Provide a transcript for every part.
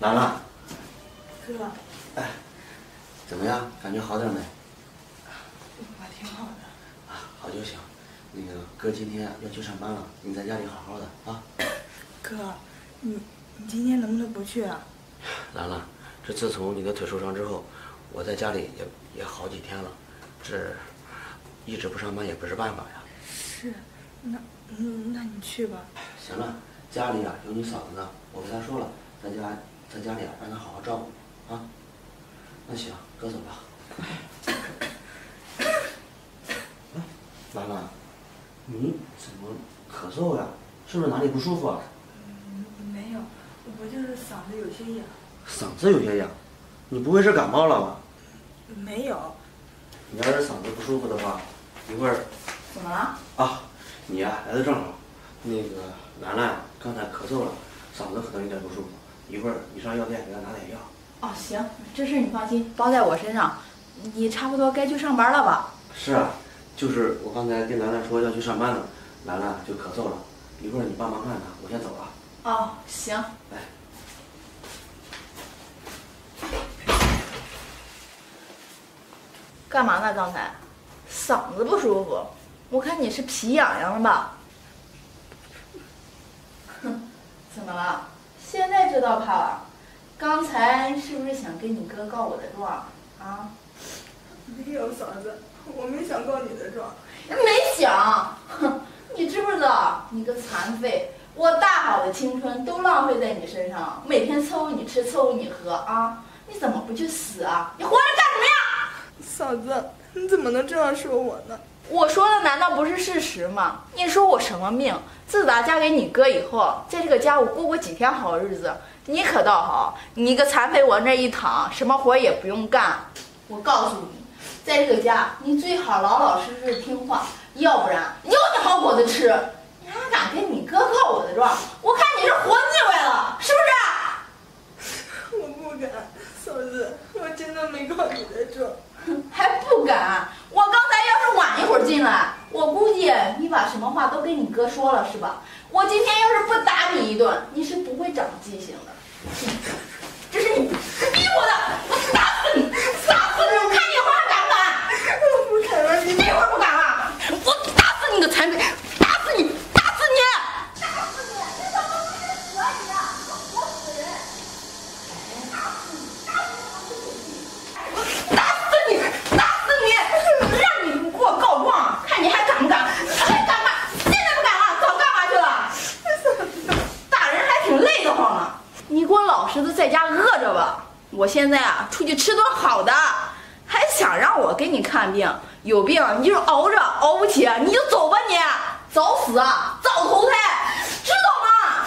兰兰，哥，哎怎么样？感觉好点没？我挺好的。啊，好就行。那个哥今天要去上班了，你在家里好好的啊。哥，你你今天能不能不去啊？兰兰，这自从你的腿受伤之后，我在家里也也好几天了，这一直不上班也不是办法呀。是，那嗯，那你去吧。行了，家里啊有你嫂子呢，我跟她说了，在家在家里啊让她好好照顾你啊。那行，哥走了。哎，兰兰，你怎么咳嗽呀？是不是哪里不舒服啊？嗯，没有，我就是嗓子有些痒。嗓子有些痒，你不会是感冒了吧？没有。你要是嗓子不舒服的话，一会儿怎么了？啊，你呀、来的正好。那个兰兰刚才咳嗽了，嗓子可能有点不舒服，一会儿你上药店给他拿点药。哦，行，这事你放心，包在我身上。你差不多该去上班了吧？是啊，就是我刚才跟兰兰说要去上班了，兰兰就咳嗽了，一会儿你帮忙看看，我先走了。哦，行。来，干嘛呢？刚才嗓子不舒服，我看你是皮痒痒了吧？哼，怎么了？现在知道怕了？刚才是不是想跟你哥告我的状啊？没有，嫂子，我没想告你的状。没想，哼，你知不知道，你个残废，我大好的青春都浪费在你身上，每天伺候你吃，伺候你喝啊！你怎么不去死啊？你活着干什么呀？嫂子，你怎么能这样说我呢？我说的难道不是事实吗？你说我什么命？自打嫁给你哥以后，在这个家我过过几天好日子，你可倒好，你一个残废往这一躺，什么活也不用干。我告诉你，在这个家，你最好老老实实听话，要不然有你好果子吃。你还敢跟你哥告我的状？我看你是活腻歪了，是不是？我不敢，嫂子，我真的没告你的状。还不敢？我刚才要是晚一会儿进来，我估计你把什么话都跟你哥说了，是吧？我今天要是不打你一顿，你是不会长记性的。这是你逼我的，我打死你，打死你！我看你以后还敢不敢？我不敢了，你这会儿不敢了，我打死你个残废，打死你，打死你！打死你！这他妈不是可以啊，活死人！打死你！打死你！让你给我告状，看你还敢不敢？还敢不敢？现在不敢了，早干嘛去了？打人还挺累得慌呢。你给我老实的在家饿着吧。我现在啊，出去吃顿好的，还想让我给你看病？有病你就熬着，熬不起你就走吧你，早死啊，早投胎，知道吗？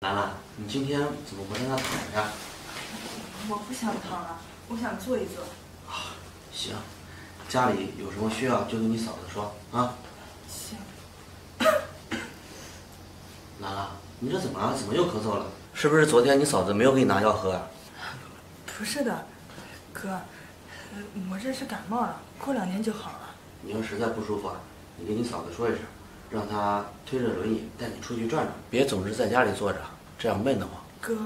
兰兰，你今天怎么不在那躺着？我不想躺了，我想坐一坐。啊行，家里有什么需要就跟你嫂子说啊。行，兰兰，你这怎么了？怎么又咳嗽了？是不是昨天你嫂子没有给你拿药喝啊？不是的，哥，呃我这是感冒了，过两天就好了。你要实在不舒服啊，你跟你嫂子说一声，让她推着轮椅带你出去转转，别总是在家里坐着，这样闷得慌。哥，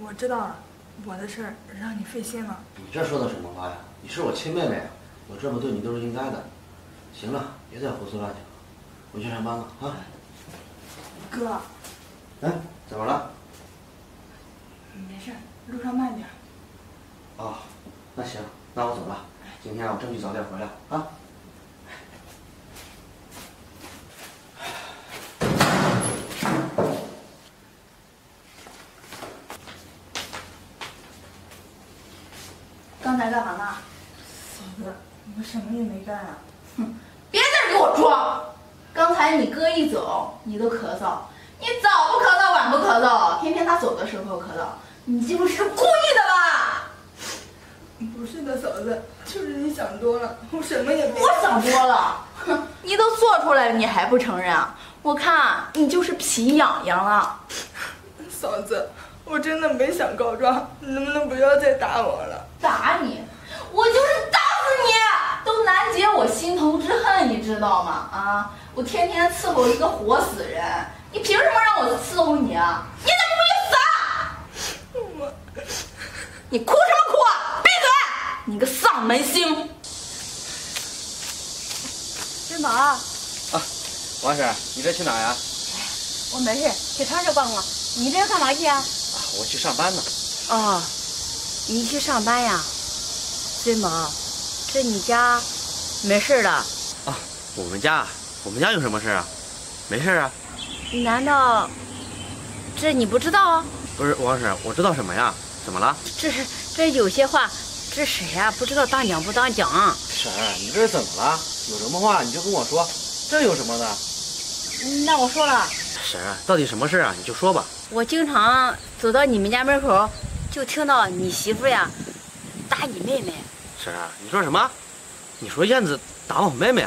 我知道了，我的事儿让你费心了。你这说的什么话呀？你是我亲妹妹啊，我这么对你都是应该的。行了，别再胡思乱想了，我去上班了啊。哥，哎，怎么了？没事，路上慢点。哦，那行，那我走了。今天我争取早点回来啊。刚才干嘛呢？嫂子，我什么也没干啊。哼别在这给我装！刚才你哥一走，你都咳嗽，你早不咳嗽晚不咳嗽，偏偏他走的时候咳嗽，你这不是故意的吧？不是的，嫂子，就是你想多了，我什么也没。我想多了，哼，你都做出来了，你还不承认啊？我看你就是皮痒痒了。嫂子，我真的没想告状，你能不能不要再打我了？打你，我就是打死你，都兰姐我心头之恨，你知道吗？啊，我天天伺候一个活死人，你凭什么让我伺候你啊？你怎么不去死？你哭什么哭啊？闭嘴！你个丧门星！金宝，啊，王婶，你这去哪呀？我没事，去超市逛逛。你这干嘛去啊？啊，我去上班呢。哦，你去上班呀？金宝，这你家没事的？啊，我们家，我们家有什么事啊？没事啊。难道这你不知道啊？不是王婶，我知道什么呀？怎么了？这是这有些话，这谁呀？不知道当讲不当讲。婶儿，你这是怎么了？有什么话你就跟我说，这有什么的？那我说了，婶儿，到底什么事啊？你就说吧。我经常走到你们家门口，就听到你媳妇呀打你妹妹。婶儿，你说什么？你说燕子打我妹妹？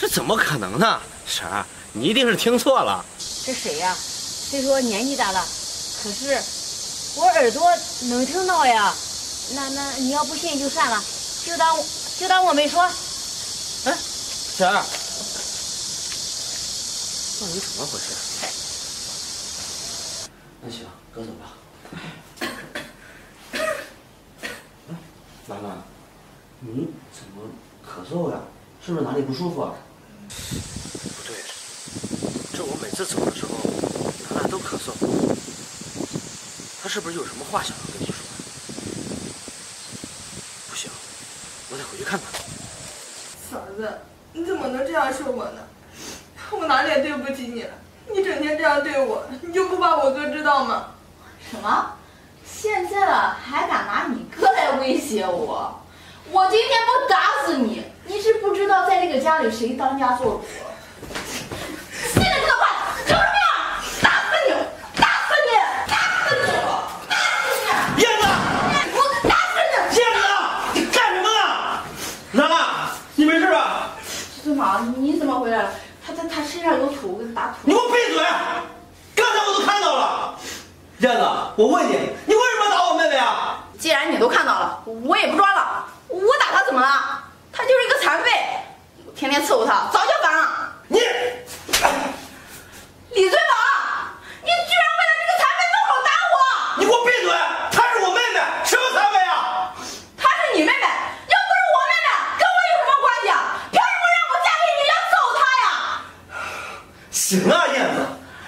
这怎么可能呢？婶儿，你一定是听错了。这谁呀？虽说年纪大了，可是我耳朵能听到呀。那那你要不信就算了，就当就当我没说。哎，婶儿，到底怎么回事？那行，哥走吧。哎，兰兰，你怎么咳嗽呀？是不是哪里不舒服啊？不对，这我每次走的时候，都咳嗽。他是不是有什么话想要跟你说？不行，我得回去看看。嫂子，你怎么能这样说我呢？我哪里也对不起你了？你整天这样对我，你就不怕我哥知道吗？什么？现在了还敢拿你哥来威胁我？我今天不打死你，你是不知道在这个家里谁当家做主。现在这个话有什么用？打死你！打死你！打死你！打死你！燕子，我打死你！燕子，你干什么呢？兰兰，你没事吧？孙宝，你怎么回来了？他他他身上有土，我给他打土。你给我闭嘴！刚才我都看到了。燕子，我问你，你为什么打我妹妹啊？既然你都看到了，我也不装了。他怎么了？他就是一个残废，我天天伺候他，早就烦了。你，李尊宝，你居然为了这个残废动手打我！你给我闭嘴！她是我妹妹，什么残废啊？她是你妹妹，又不是我妹妹，跟我有什么关系啊？凭什么让我嫁给你要伺候她呀？行啊，燕子，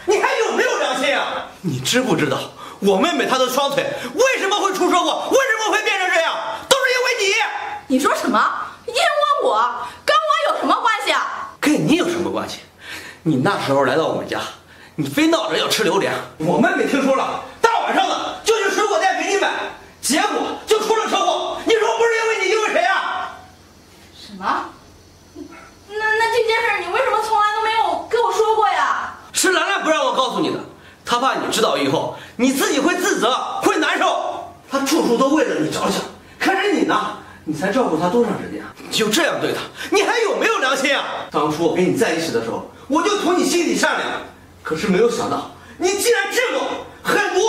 你还有没有良心啊？你知不知道，我妹妹她的双腿为什么会出车祸？为什么会变成这样？你。说什么？燕窝我跟我有什么关系啊？跟你有什么关系？你那时候来到我们家，你非闹着要吃榴莲。我妹妹听说了，大晚上的就去水果店给你买，结果就出了车祸。你说不是因为你，因为谁啊？什么？那那这件事你为什么从来都没有跟我说过呀？是兰兰不让我告诉你的，她怕你知道以后你自己会自责，会难受。她处处都为了你着想，可是你呢？你才照顾她多长时间啊？你就这样对她，你还有没有良心啊？当初我跟你在一起的时候，我就图你心地善良，可是没有想到你竟然这么狠毒。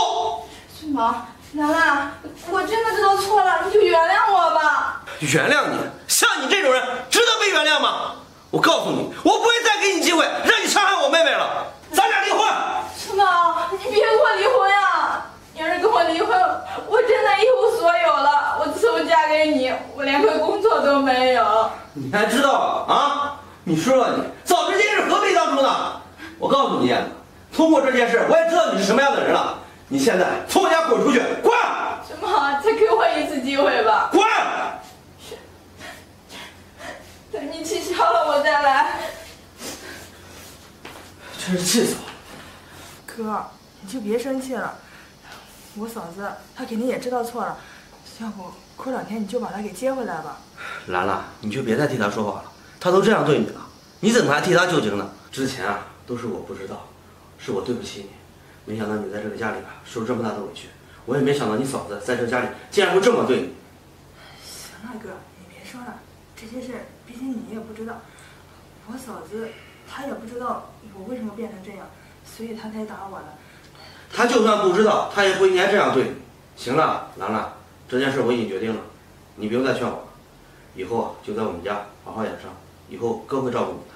俊宝，兰兰，我真的知道错了，你就原谅我吧。原谅你？像你这种人值得被原谅吗？我告诉你，我不会再给你机会让你伤害我妹妹了。咱俩离婚。尊宝，你别跟我离婚呀！你要是跟我离婚，我真的一无所有了。我自从嫁给你，我连个工作都没有。你还知道啊？啊！你说说你，早知今日何必当初呢？我告诉你，通过这件事，我也知道你是什么样的人了。你现在从我家滚出去，滚！什么，再给我一次机会吧。滚！等你气消了，我再来。真是气死我了！哥，你就别生气了。我嫂子她肯定也知道错了，要不过两天你就把她给接回来吧。兰兰，你就别再替他说话了，他都这样对你了，你怎么还替他求情呢？之前啊，都是我不知道，是我对不起你，没想到你在这个家里边受这么大的委屈，我也没想到你嫂子在这家里竟然会这么对你。行了，哥，你别说了，这些事毕竟你也不知道。我嫂子她也不知道我为什么变成这样，所以她才打我的。他就算不知道，他也不应该这样对你。行了，兰兰，这件事我已经决定了，你不用再劝我了。以后啊就在我们家好好养伤，以后哥会照顾你的。